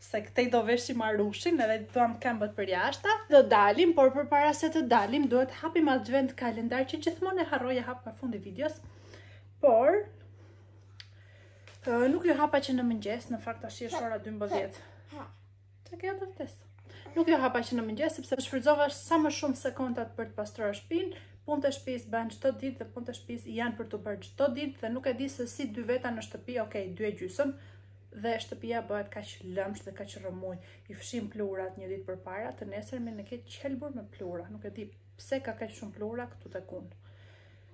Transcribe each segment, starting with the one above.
se këtej do veshim marrushin edhe do luajmë këmbët përjashta. Do dalim, por përpara se të dalim, duhet hapim advent kalendar që gjithmonë e harroj e hap në fund të videos. Por, nuk e hapa që në mëngjes, në fakt tashti është ora 12. Ç'është kjo te vetja? Nuk e hapa që në mëngjes, sepse shfrytëzova sa më shumë sekondat për të pastrua shpinë, punët e shpisë bën çdo ditë dhe punët e shpisë janë për t'u bërë çdo ditë dhe nuk e di se si dy veta në shtëpi, okej, dy e gjysëm, dhe shtëpia bëhet kaq lëmsh dhe kaq rrëmujë. I fshim pluhurat një ditë përpara, të nesërmen prapë të qelbur me pluhura. Nuk e di pse ka kaq shumë pluhura këtu tek unë.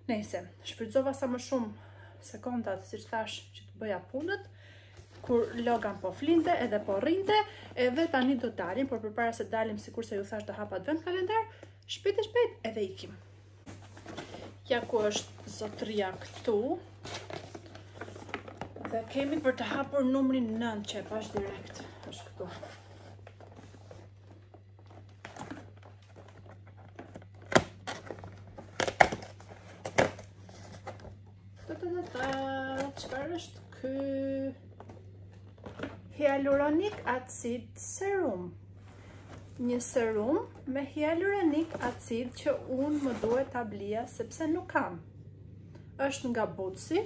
Nejse, shfrytëzova sa më shumë sekondat, siç thashë, që të bëja punët, kur Logan po flinte edhe po rrinte, edhe tani do dalim, por përpara se të dalim, sikurse ju thashë do hap advent kalendar, shpejt e shpejt edhe ikim. Ja ku është zotëria këtu. Dhe kemi për të hapur numrin 9 që e pashë direkt. është këtu. Ta ta ta çfarë është ky? Hyaluronic acid serum. një serum me hyaluronic acid që unë më duhet ta blija sepse nuk kam. është nga Boots-i.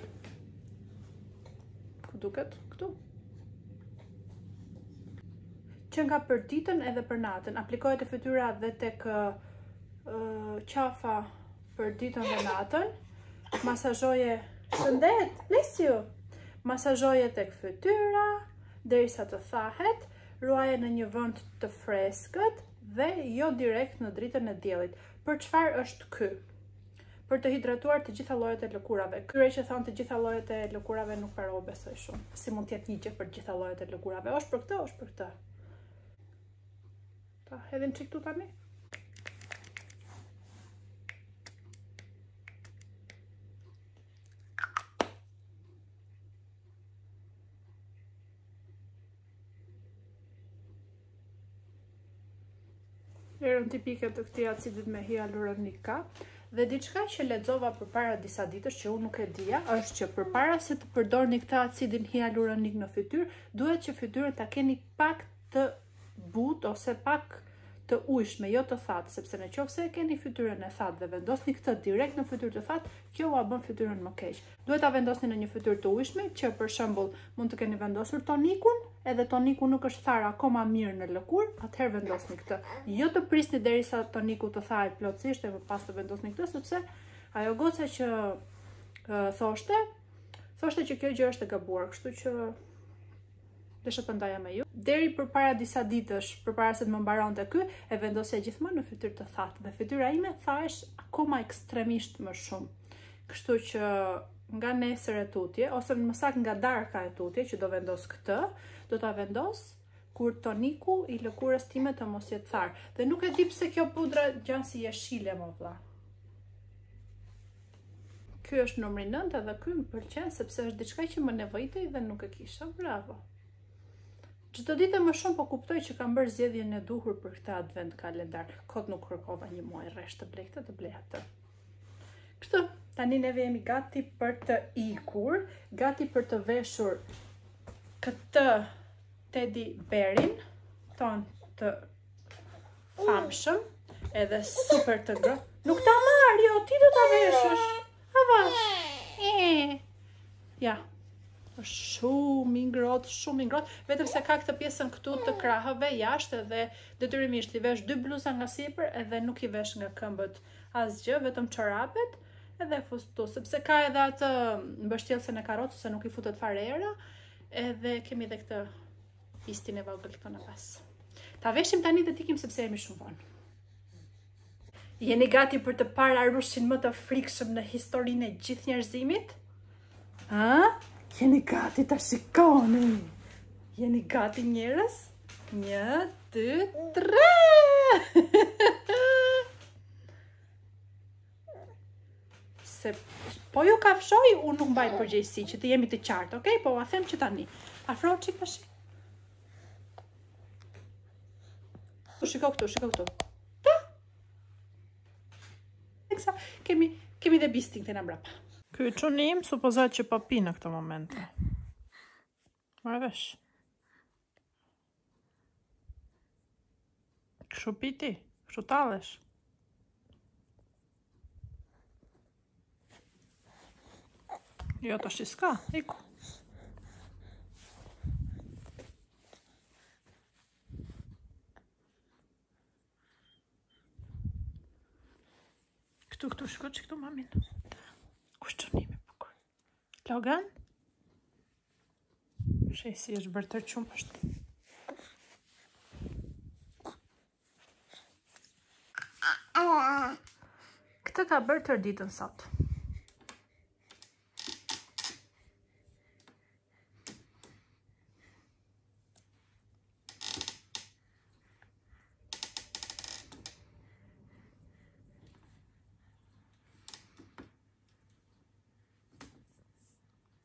Ku duket? Këtu. Qenka për ditën edhe për natën. Aplikohet te fytyra dhe tek qafa për ditën dhe natën. Masazhoje shëndet, bless you! Masazhoje tek fytyra, derisa të thahet, Ruaje në një vend të freskët dhe jo direkt në dritën e diellit. Për çfarë është ky? Për të hidratuar të gjitha llojet e lëkurave. Këtyre që thonë të gjitha llojet e lëkurave nuk para u besoj shumë. Si mund të jetë një gjë për të gjitha llojet e lëkurave. është për këtë, është për këtë. Ta hedhim një çik këtu tani. Erën tipike të këtij acidit me hialuronik ka dhe diçka që lexova përpara disa ditësh që unë nuk e dija është që përpara se të përdorni këtë acidin hialuronik në fytyrë, duhet që fytyrën ta keni pak të butë ose pak të ujshme, jo të thatë, sepse në qoftë se e keni fytyrën e thatë dhe vendosni këtë direkt në fytyrë të thatë, kjo ua bën fytyrën më keq. Duhet ta vendosni në një fytyrë të ujshme që për shembull mund të keni vendosur tonikun, edhe toniku nuk është tharë akoma mirë në lëkurë, atëherë vendosni këtë. Jo të prisni derisa toniku të thahet plotësisht e më pas të vendosni këtë sepse ajo goca që thoshte, thoshte që kjo gjë është e gabuar, kështu që Desha të ndaja me ju. Deri përpara disa ditësh, përpara se të më mbaronte ky, e vendosja gjithmonë në fytyrë të thatë. Dhe fytyra ime thahesh akoma ekstremisht më shumë. Kështu që nga nesër e tutje, ose më sak nga darka e tutje, që do vendos këtë, do ta vendos kur toniku i lëkurës time të mos jetë tharë. Dhe nuk e di pse kjo pudra ngjan si jeshile, më vla. Ky është numri 9 dhe ky më pëlqen sepse është diçka që më nevojitej dhe nuk e kisha. Bravo. Çdo ditë më shumë po kuptoj që kam bërë zgjedhjen e duhur për këtë advent kalendar. Kot nuk kërkova një muaj rresht të ble këtë të ble atë. Kështu, tani neve jemi gati për të ikur, gati për të veshur këtë teddy berin tonë të Famshëm, edhe super të ngro. Nuk ta marrë, jo, ti do ta veshësh. Avash. Ja. Shumë i ngrohtë, shumë i ngrohtë, vetëm se ka këtë pjesën këtu të krahëve jashtë dhe detyrimisht i vesh dy bluza nga sipër edhe nuk i vesh nga këmbët asgjë, vetëm çorapet edhe fustu, sepse ka edhe atë mbështjellësen e karrocës se nuk i futet fare era. Edhe kemi edhe këtë Bishtin e vogël këtu nga pas. Ta veshim tani dhe t'ikim sepse jemi shumë vonë. Jeni gati për të parë arushin më të frikshëm në historinë e gjithë njerëzimit? Ha? Jeni gati ta shikoni? Jeni gati njerëz? Një, dy, tre! Se po ju kafshoi, unë nuk mbaj përgjegjësi që të jemi të qartë, okay? Po ua them që tani. Afrohu çik tash. Po shiko këtu, shiko këtu. Ta. Eksa, kemi kemi dhe bishtin këtu nga mbrapa. Ky çuni im supozohet që po pi në këto momente. Merre vesh. Kështu piti, kështu talesh. Jo, të shi s'ka, iku. Këtu, këtu, shikoje këtu, mamin. Kush është çuni më i bukur. Logan? Logan? Shihe si është bërë tërë qumësht. Këtë ka bërë tërë ditën sot.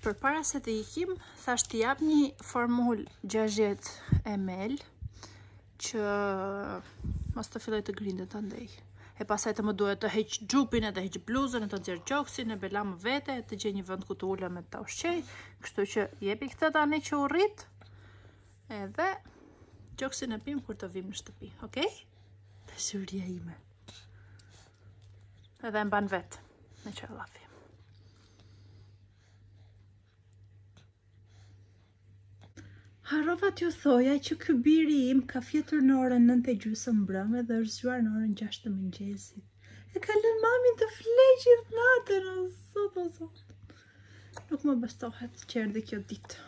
Përpara se të ikim, thashë t'i jap një formulë 60 ml që mos të fillojë të grindet andej. E pastaj të më duhet të heq xhupin e të heq bluzën e të nxjerr gjoksin e bela më vete e të gjej një vend ku të ulem e ta ushqej. Kështu që jepi këtë tani që u rrit. Edhe gjoksin e pimë kur të vijmë në shtëpi, okej? Okay? Të shurja ime. Edhe e mban vetë, me qejf. Harrova t'ju thoja që ky biri im ka fjetur në orën 9 e gjysmë mbrëmë dhe është zgjuar në orën 6 të mëngjesit. E ka lënë mamin të flejë gjithë natën, o zot, o zot. Nuk më besohet që erdhi kjo ditë.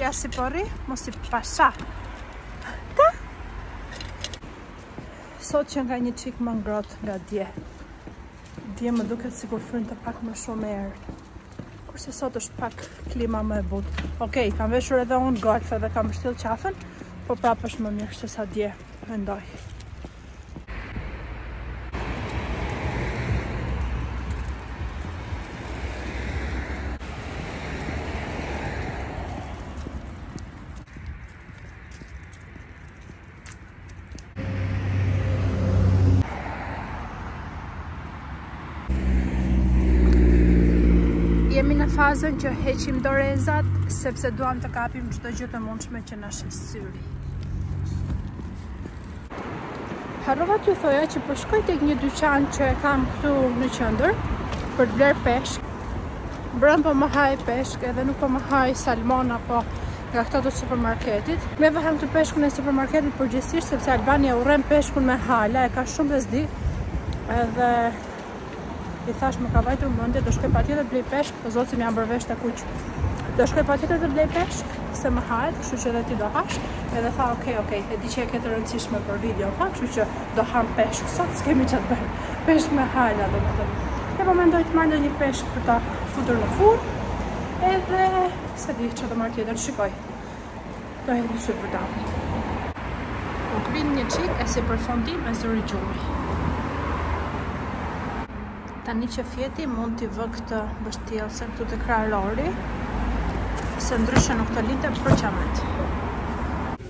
Ja si porri, mos i pasha. Ta? Sot qenka një çikë më ngrohtë nga dje. Dje më duket sikur frynte pak më shumë erë. Kurse sot është pak klima më e butë. Okej, okay, kam veshur edhe unë golf edhe kam mbështjellë qafën, po prapë është më mirë sesa dje, mendoj. Jemi në fazën që heqim dorezat, sepse duam të kapim çdo gjë të mundshme që na sheh syri. Harrova t'ju thoja që po shkoj tek një dyqan që e kam këtu në qendër, për të blerë peshk, mbrëmë po më hahej peshk edhe nuk po më hahej salmon apo nga këta të supermarketit. Ne vetëm hamë peshkun e supermarketit përgjithësisht sepse Albani e urren peshkun me hala, e ka shumë bezdi. Edhe i thashë më ka vajtur mendja do shkoj patjetër të blej peshk, o zot, më janë bërë veshët të kuq. Do shkoj patjetër të blej peshk, se më hahet, kështu që edhe ti do hash. Edhe tha, "Ok, ok, e di që e ke të rëndësishme për video, pa, kështu që do hamë peshk sot, s'kemi ça të bëjmë. Peshk me hala, domethënë. Ne po mendoj të marr ndonjë peshk për ta futur në furrë. Edhe S'e di çfarë do marr tjetër të shikoj Të hedh një sy të para Më pi një çikë e si përfundim e zuri gjumi Tani që fjeti mund t'i vë këtë mbështjellësen këtu te kraharori Se ndryshe nuk të linte për qamet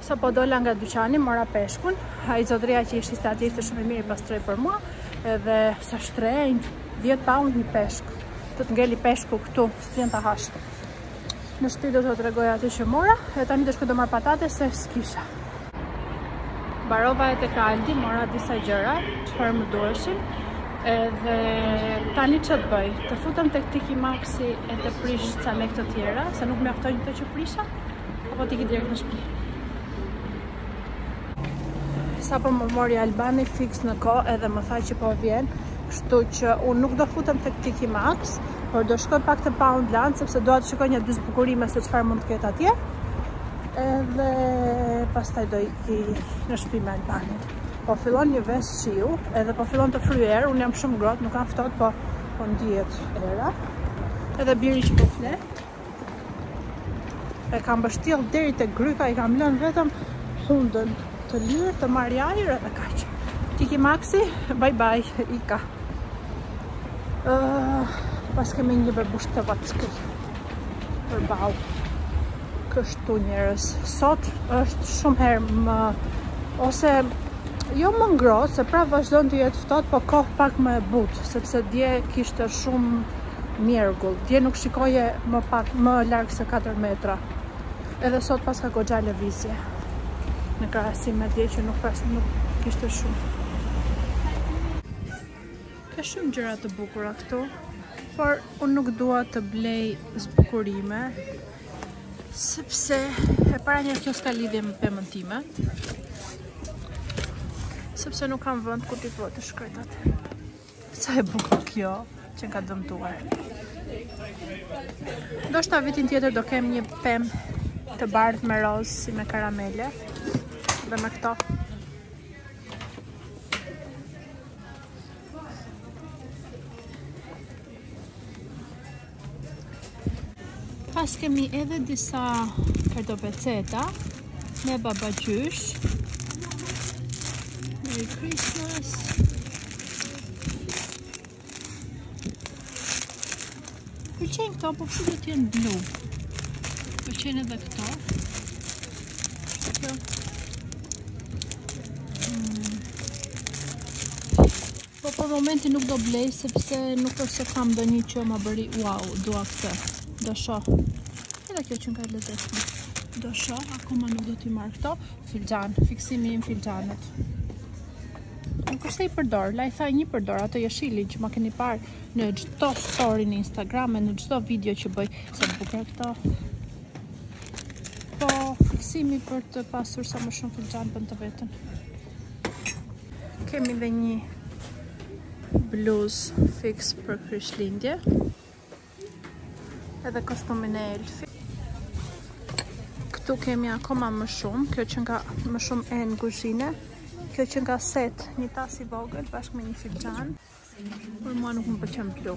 Sa po dola nga dyqani, mora peshkun, ai zotëria që i shiste aty ishte shumë i mirë i pastroj për mua, edhe sa shtrenjtë, 10 pound një peshk, të të ngelë peshku këtu, së të të hashtë. Në shpi do ta tregoj atë që mora, e tani do shkoj të marr patate se s'kisha. Mbarova edhe tek Aldi, mora disa gjëra, çfarë më duheshin, edhe tani ç'të bëj, të futem te ky TK Maxx-i e të prish ca lekë të tjera, se nuk mjaftojnë ato që prisha, Apo të iki direkt në shpi. Sapo më mori Albani fix në kohë edhe më tha që po vjen, kështu që unë nuk do futem tek TK Maxx, por do shkoj pak te Poundland, sepse dua të shikoj një dy zbukurime se çfarë mund të ketë atje, edhe pastaj do iki në shpi me Albanin. Po fillon një vesë shiu, edhe po fillon të fryjë erë, unë jam shumë ngrohtë, nuk kam ftohtë, po, po ndihet era, edhe bebi që po fle, E kam mbështjellë deri te gryka, i kam lënë vetëm hundën të lirë, të marrë ajrë dhe kaq. TK Maxx-i, bye bye, ika. Uh, paskemi një bebush të vockël përballë. Kështu njerëz. Sot është shumë herë më... Ose jo më ngrohtë, se pra vazhdon të jetë ftohtë, po kohë pak më e butë, sepse dje kishte shumë mjegull. Dje nuk shikoje më pak më larg se 4 metra. Edhe sot paska goxha lëvizje. Në krahasim me dje që nuk kishte shumë. Ka shumë gjëra të bukura këtu, por unë nuk dua të blej zbukurime, sepse e para njëherë kjo s'ka lidhje me pemën time, sepse nuk kam vënd ku t'i vë të shkretat. Sa e bukur kjo qenka dëmtuar. Ndoshta vitin tjetër do kem një pemë të bardhë me rozë si me karamele dhe me këto. Paskemi edhe disa kartopeceta me babagjysh. Merry Christmas. Pëlqejnë këto, po kështu do të jenë blu. Pëlqejnë edhe këto. Kjo. Mm. Po për momentin nuk do blej sepse nuk është se kam ndonjë që më bëri wow, dua këtë. Do shoh. Edhe kjo qenka e lezetshme. Do shoh, akoma nuk do t'i marr këto. Filxhan, fiksimi im filxhanët. Nuk është se i përdor, llaj llaj një përdor, atë jeshilin që ma keni parë në çdo story në Instagram e në çdo video që bëj, se më bukura këto po fiksimi për të pasur sa më shumë filxhan bën të vetën. Kemi dhe një bluzë fiks për Krishtlindje Edhe kostumin e elfit Këtu kemi akoma më shumë Kjo qenka më shumë enë guzhine Kjo qenka set një tas i vogël Bashkë me një filxhan Por mua nuk më pëlqen blu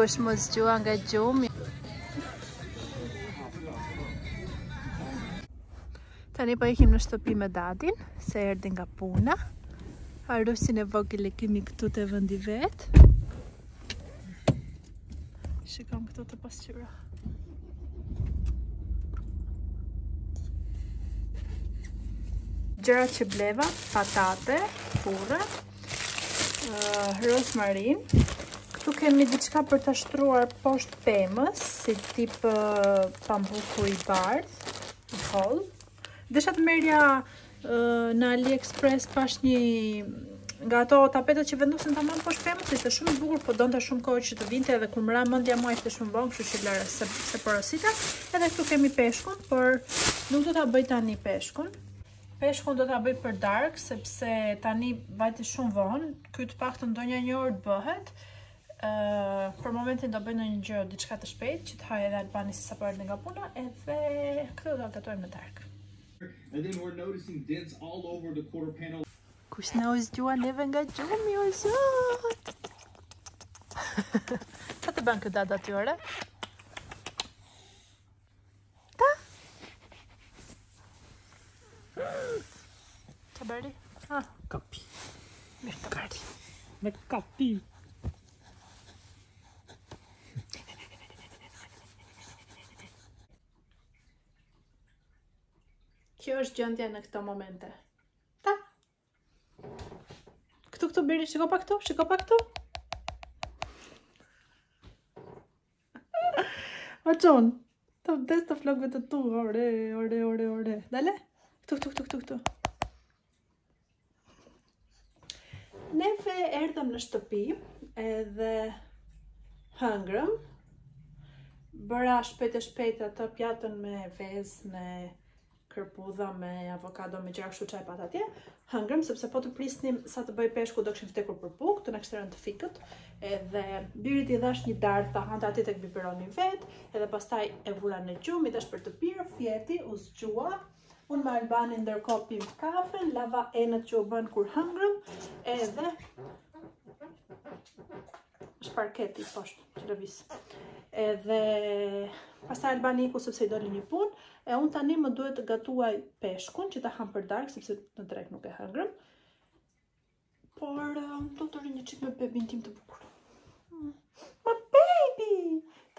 Kush m'u zgjua nga gjumi Tani po ikim në shtëpi me dadin Se erdi nga puna Arushin e vogël e kemi këtu te vendi vet Shikon këtu te pasqyra. Gjërat që bleva, patate, furre, uh, rozmarinë. Këtu kemi diçka për ta shtruar poshtë pemës, si tip uh, pambuku i bardhë, i hollë. Desha të merrja në AliExpress pashë një nga ato tapetët që vendosen tamam poshtë pemës, ishte shumë i bukur, po donte shumë kohë që të vinte edhe kur më ra mendja mua ishte shumë vonë, kështu që lëre se s'e porosita. Edhe këtu kemi peshkun, por nuk do ta bëj tani peshkun. Peshkun do ta bëj për darkë sepse tani vajti shumë vonë, ky të paktën ndonjë një orë bëhet. për momentin do bëj ndonjë gjë diçka të shpejtë që të hajë edhe Albani se sapo erdhi nga puna edhe këto do gatuajmë në darkë And then we're noticing dents all over the quarter panel Kush na u zgjua neve nga gjumi o zot Ça të bën kjo dada jote? Ta? Të bëri? Ha, kapi. Mirë të bëri. Me kapi. Kjo është gjendja në këto momente. Ta? Këtu këtu beri, shiko pa këtu, shiko pa këtu. O qon, të vdes të flokve të tu, ore, ore, ore, ore. Dale, këtu, këtu, këtu, këtu, këtu. Neve erdhëm në shtëpi edhe hëngrëm. Bëra shpejt e shpejt atë pjatën me vezë, me kërpudha me avokado me gjëra kështu çaj pati atje. Hëngrëm sepse po të prisnim sa të bëhej peshku do kishim vdekur për bukë, të na kishte rënë të fikët. Edhe birit i dhash një dardhë ta hante atje tek biberoni vetë, edhe pastaj e vura në gjumë, i dhash për të pirë, fjeti u zgjua. Unë me Albanin ndërkohë pimë kafen, lava enët që u bënë kur hëngrëm, edhe është parketi poshtë që lëviz. Edhe pastaj Albani iku sepse i doli një punë, e unë tani më duhet të gatuaj peshkun që ta hamë për darkë sepse në drekë nuk e hëngrëm. Por unë, do të rri një çik me bebin tim të bukur. Mm. Ma baby!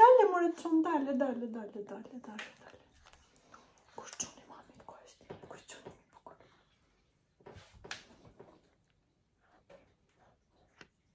Dale more çon, dale, dale, dale, dale, dale, dale. Kush çoni mami të kojë? Kush çoni?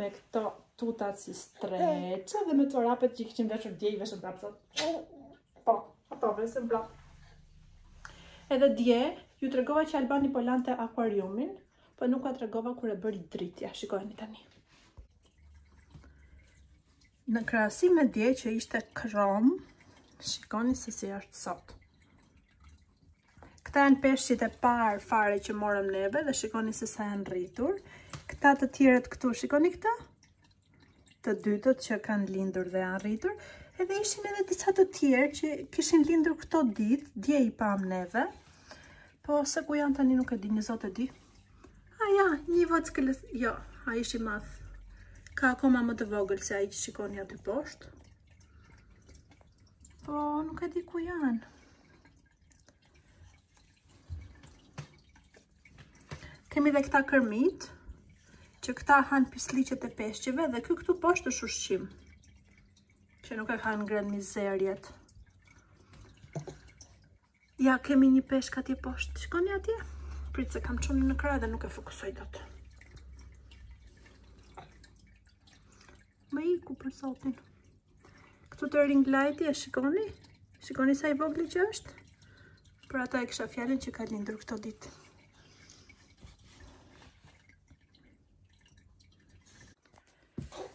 me këto tutat si strehë dhe me rrobat që i kisha veshur dje i vesha prapë po, ato vesha prapë edhe dje ju tregova që Albani po lante akuariumin po nuk jua tregova kur e bëri dritja shikojeni tani Në krahasim me dje që ishte krom, shikoni se si është sot. Këta janë peshqit e parë fare që morëm neve dhe shikoni se sa janë rritur. Këta të tjerët këtu, shikoni këta? Të dytët që kanë lindur dhe janë rritur. Edhe ishin edhe disa të tjerë që kishin lindur këto ditë, dje i pamë neve. Po se ku janë tani nuk e di një zot e di. A ja, një vëtë skëllës, jo, ai është i madh, ka akoma më të vogël se ai që shikoni aty poshtë. Po, nuk e di ku janë. Kemi dhe këta kërmijtë, që këta hanë pisllëqet e peshqeve dhe kjo këtu poshtë është ushqim, që nuk e kanë ngrënë mizerjet. Ja, kemi një peshk atje poshtë. Shikoni atje? Prit se kam çunin në krah dhe nuk e fokusoj dot. Më iku për zotin. Këtu te ring light-i e shikoni? Shikoni sa i vogël që është? Për ata e kisha fjalën që ka lindur këto ditë.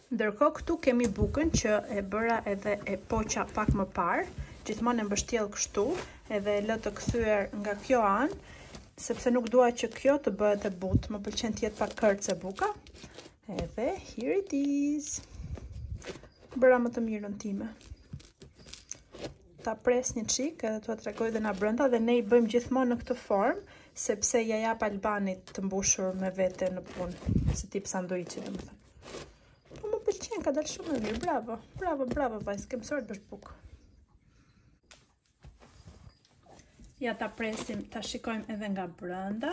Ndërkohë këtu kemi bukën që e bëra edhe e poqa pak më parë, gjithmonë e mbështjell kështu, edhe e lë të kthyer nga kjo anë, sepse nuk dua që kjo të bëhet e butë, më pëlqen të jetë pak kërce buka. Edhe here it is. Bëra më të mirën time. ta pres një çik edhe t'ua tregoj dhe nga brenda dhe ne i bëjmë gjithmonë në këtë formë, sepse ia jap Albanit të mbushur me vete në punë, si tip sanduiçi domethënë. Po më pëlqen, ka dalë shumë e mirë. Bravo. Bravo, bravo vajzë, ke mësuar të bësh bukë. Ja ta presim, ta shikojmë edhe nga brenda.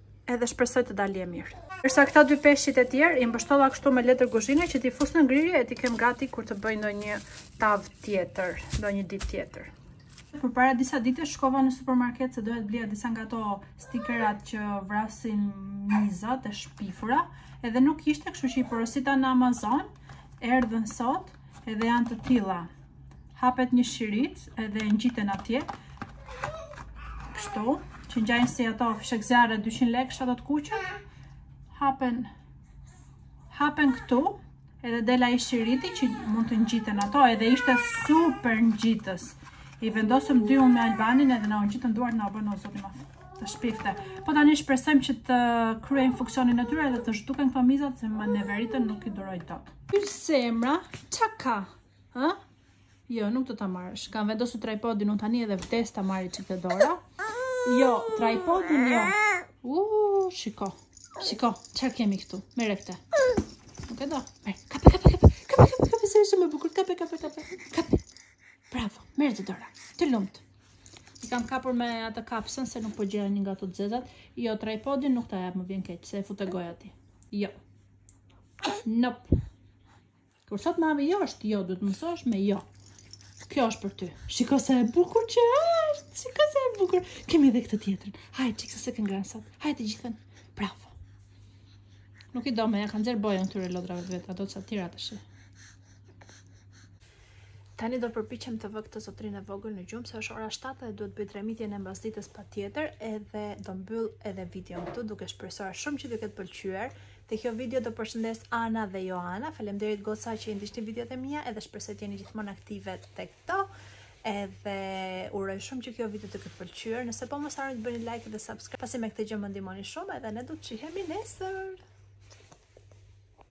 edhe shpresoj të dalë e mirë. Ndërsa këta dy peshqit e tjerë i mbështolla kështu me letër kuzhine që t'i fus në ngrirje e t'i kem gati kur të bëj ndonjë tavë tjetër, ndonjë ditë tjetër. Përpara disa ditësh shkova në supermarket se doja të blija disa nga ato stikerat që vrasin mizat e shpifura edhe nuk kishte kështu që i porosita në Amazon erdhën sot edhe janë të tilla hapet një shirit edhe ngjiten atje kështu që ngjajnë si ato fishekzjarrët 200 lekëshat të kuqe hapen hapen këtu edhe del ai shiriti që mund të ngjiten ato edhe ishte super ngjitës i vendosëm dje unë me Albanin edhe na u ngjitën duart në abonë o zot më të shpifte. Po tani shpresojmë që të kryejnë funksionin e tyre dhe të zhduken këto mizat se më neveriten nuk i duroj dot. Ky zemra çfarë ka? Hë? Jo, nuk do ta marrësh. Kam vendosur tripodin unë tani edhe vdes ta marrë çik te dora. Jo, tripodin jo. U, shiko. Shiko, çar kemi këtu? Merre këtë. Nuk e do. Merre, kape, kape, kape. Kape, kape, kape, se është më bukur. Kape, kape, kape. Kape. Bravo. Merre te dora. Të lumtë. I kam kapur me atë kapsën se nuk po gjeja një nga të zezat. Jo, tripodin nuk ta jap më vjen keq, se e fut te goja ti. Jo. Nope. Kur thotë mami jo është jo, duhet të mësohesh me jo. Kjo është për ty. Shiko sa e bukur që është. Shiko sa e bukur. Kemi edhe këtë tjetrën. Haje çik se s'ke ngrënë sot. Haje të gjithën. Bravo. Nuk i do më, ia ka nxjerrë bojën këtyre lodrave të veta, do të gjëra të reja ai. Tani do përpiqem të vë këtë zotërinë e vogël në gjumë, se është ora 7 dhe duhet bëjë dremitjen e mbasdites patjetër, edhe do mbyll edhe videon këtu, duke shpresuar shumë që t'ju ketë pëlqyer, Te kjo video do përshëndes Anën dhe Joanën. Faleminderit goca që i ndiqni videot e mia edhe shpresoj të jeni gjithmonë aktive tek to. Edhe uroj shumë që kjo video t'ju ketë pëlqyer. Nëse po mos harroni të bëni like dhe subscribe, pasi me këtë gjë më ndihmoni shumë edhe ne do të shihemi nesër.